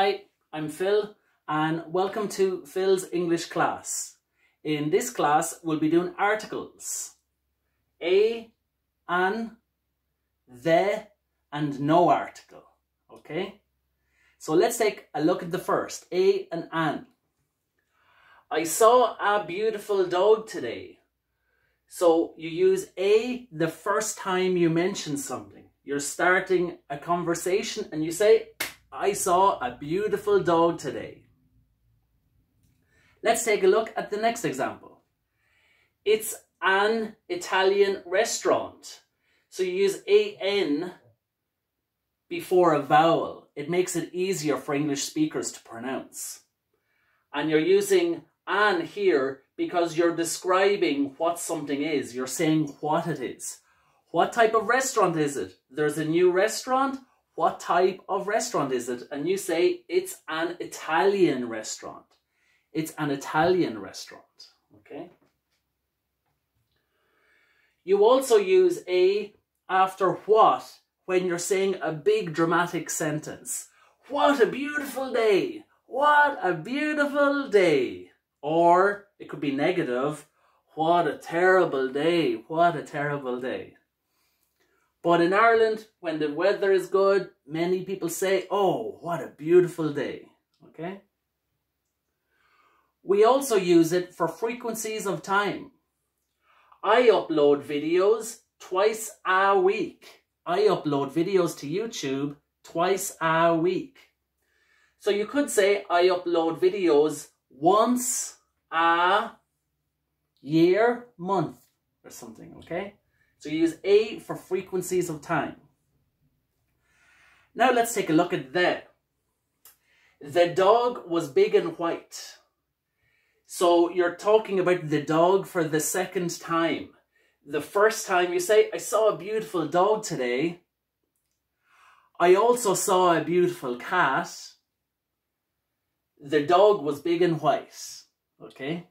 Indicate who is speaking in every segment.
Speaker 1: Hi, I'm Phil and welcome to Phil's English class. In this class, we'll be doing articles. A, an, the, and no article. Okay? So let's take a look at the first, A and an. I saw a beautiful dog today. So you use A the first time you mention something. You're starting a conversation and you say, I saw a beautiful dog today. Let's take a look at the next example. It's an Italian restaurant. So you use an before a vowel. It makes it easier for English speakers to pronounce. And you're using an here because you're describing what something is. You're saying what it is. What type of restaurant is it? There's a new restaurant. What type of restaurant is it? And you say it's an Italian restaurant. It's an Italian restaurant. Okay. You also use a after what when you're saying a big dramatic sentence. What a beautiful day! What a beautiful day! Or it could be negative. What a terrible day! What a terrible day! But in Ireland, when the weather is good, many people say, oh, what a beautiful day. Okay? We also use it for frequencies of time. I upload videos twice a week. I upload videos to YouTube twice a week. So you could say I upload videos once a year, month, or something, okay? So you use A for frequencies of time. Now let's take a look at the. The dog was big and white. So you're talking about the dog for the second time. The first time you say, I saw a beautiful dog today. I also saw a beautiful cat. The dog was big and white. Okay?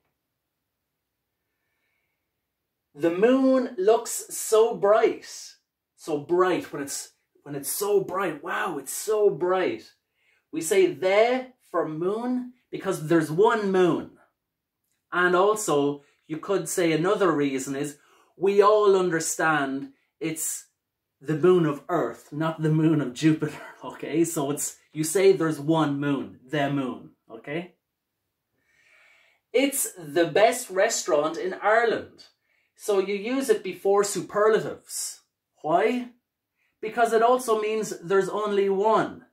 Speaker 1: The moon looks so bright. So bright when it's when it's so bright. Wow, it's so bright. We say there for moon because there's one moon. And also, you could say another reason is we all understand it's the moon of Earth, not the moon of Jupiter, okay? So it's, you say there's one moon, the moon, okay? It's the best restaurant in Ireland. So you use it before superlatives. Why? Because it also means there's only one.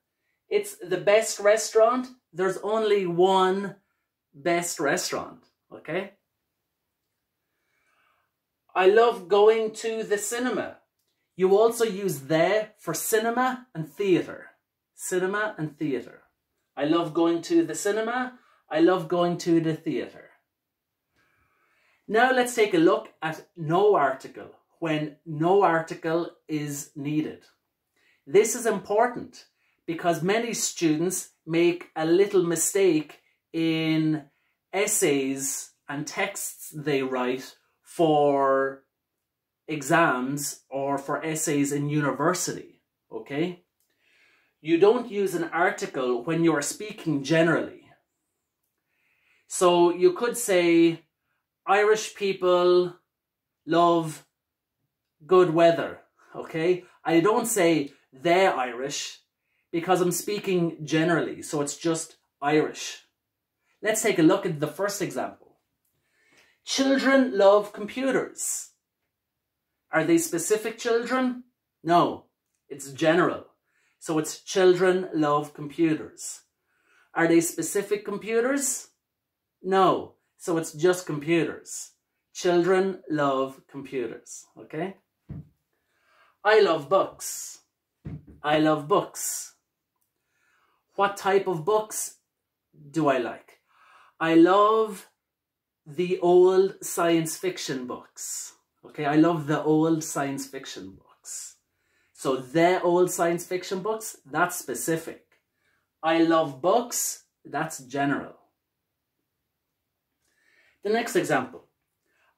Speaker 1: It's the best restaurant. There's only one best restaurant. Okay? I love going to the cinema. You also use there for cinema and theatre. Cinema and theatre. I love going to the cinema. I love going to the theatre. Now let's take a look at no article when no article is needed. This is important because many students make a little mistake in essays and texts they write for exams or for essays in university, okay? You don't use an article when you're speaking generally. So you could say, Irish people love good weather, okay? I don't say they're Irish because I'm speaking generally, so it's just Irish. Let's take a look at the first example. Children love computers. Are they specific children? No, it's general. So it's children love computers. Are they specific computers? No, so it's just computers. Children love computers, okay? I love books. I love books. What type of books do I like? I love the old science fiction books. Okay, I love the old science fiction books. So the old science fiction books, that's specific. I love books, that's general. The next example.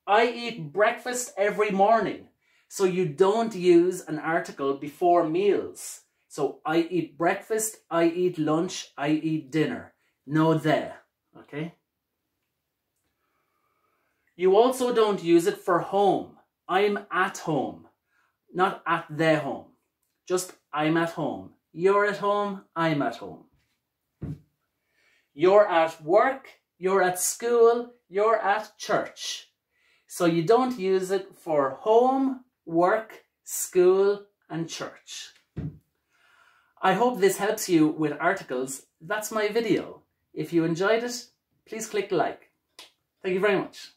Speaker 1: I eat breakfast every morning. So you don't use an article before meals. So I eat breakfast, I eat lunch, I eat dinner. No there, okay? You also don't use it for home. I'm at home, not at their home. Just I'm at home. You're at home, I'm at home. You're at work, you're at school, you're at church. So you don't use it for home, work, school, and church. I hope this helps you with articles. That's my video. If you enjoyed it, please click like. Thank you very much.